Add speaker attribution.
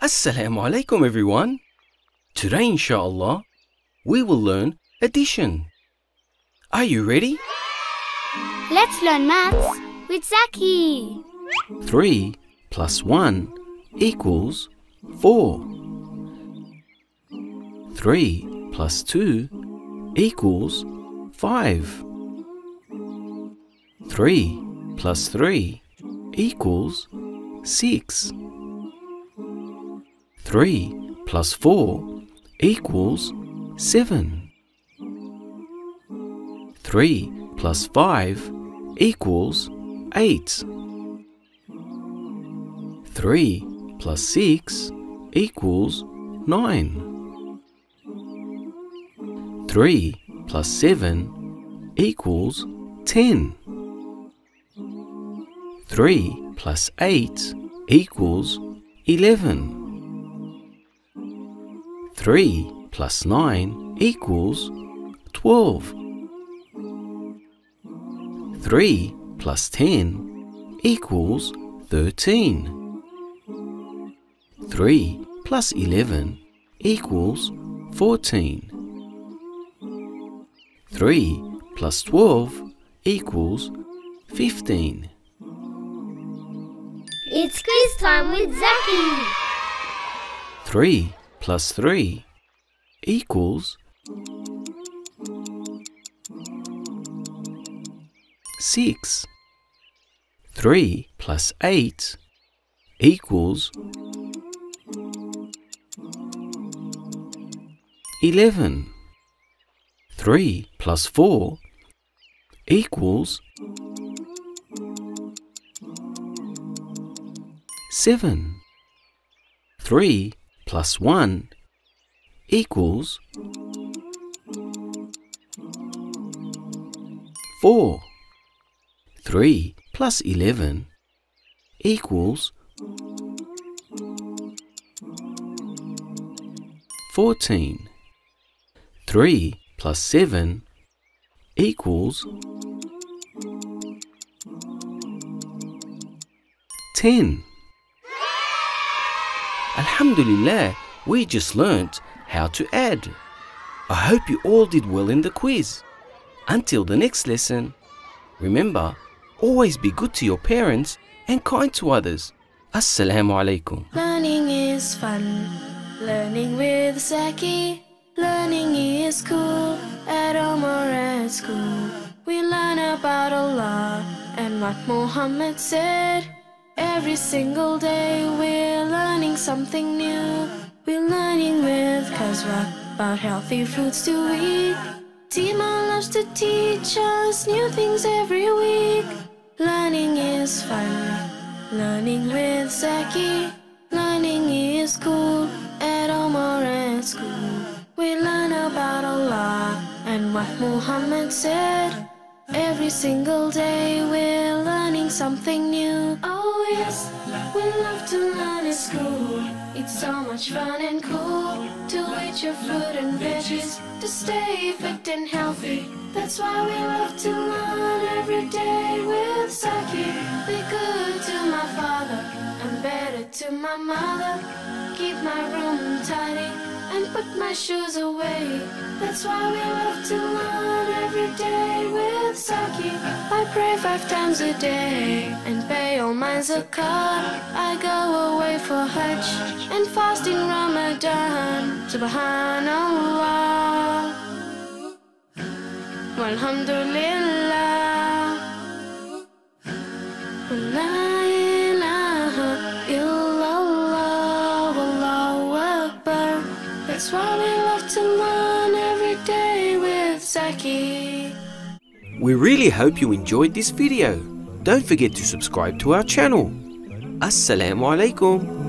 Speaker 1: Assalamu alaikum everyone. Today inshallah we will learn addition. Are you ready?
Speaker 2: Let's learn maths with Zaky.
Speaker 1: 3 plus 1 equals 4. 3 plus 2 equals 5. 3 plus 3 equals 6. 3 plus 4 equals 7. 3 plus 5 equals 8. 3 plus 6 equals 9. 3 plus 7 equals 10. 3 plus 8 equals 11. 3 plus 9 equals 12. 3 plus 10 equals 13. 3 plus 11 equals 14. 3 plus 12 equals 15.
Speaker 2: It's quiz time with Zaky.
Speaker 1: 3 plus 3 equals 6. 3 plus 8 equals 11. 3 plus 4 equals 7. 3 plus 1 equals 4. 3 plus 11 equals 14. 3 plus 7 equals 10. Alhamdulillah, we just learnt how to add. I hope you all did well in the quiz. Until the next lesson, remember, always be good to your parents and kind to others. Assalamu alaikum.
Speaker 3: Learning is fun. Learning with Zaky. Learning is cool. At home or at school. We learn about Allah and what Muhammad said. Every single day we're learning something new. We're learning with Kazwa about healthy foods to eat. Tima loves to teach us new things every week. Learning is fun. Learning with Zaky. Learning is cool. At at school. We learn about Allah and what Muhammad said. Every single day we're learning something new. Yes, we love to learn at school. It's so much fun and cool to eat your fruit and veggies to stay fit and healthy. That's why we love to learn every day with Zaky. Be good to my father and better to my mother. Keep my room tidy and put my shoes away. That's why we love to learn every day I pray five times a day and pay all my zakat. I go away for Hajj and fast in Ramadan. Subhanallah. Walhamdulillah. La ilaha illallah. Wallahu Akbar. That's why we love to learn every day with Zaky.
Speaker 1: We really hope you enjoyed this video. Don't forget to subscribe to our channel. Assalamu alaikum.